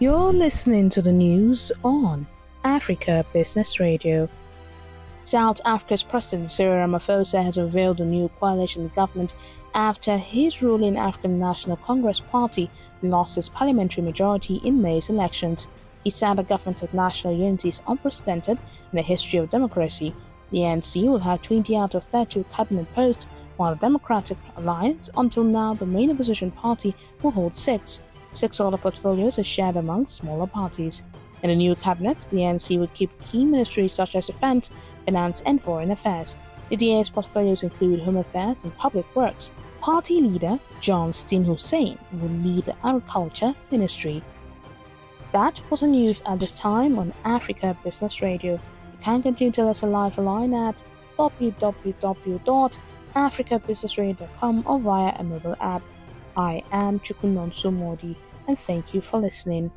You're listening to the news on Africa Business Radio. South Africa's President Cyril Ramaphosa has revealed a new coalition government after his ruling African National Congress Party lost its parliamentary majority in May's elections. He said the government of national unity is unprecedented in the history of democracy. The ANC will have 20 out of 32 cabinet posts, while the Democratic Alliance, until now the main opposition party, will hold six. Six other portfolios are shared among smaller parties. In the new cabinet, the ANC would keep key ministries such as defense, finance, and foreign affairs. The DA's portfolios include home affairs and public works. Party leader John Steenhuisen will lead the agriculture ministry. That was the news at this time on Africa Business Radio. You can continue to listen live online at www.africabusinessradio.com or via a mobile app. I am Chukunonso Modi and thank you for listening.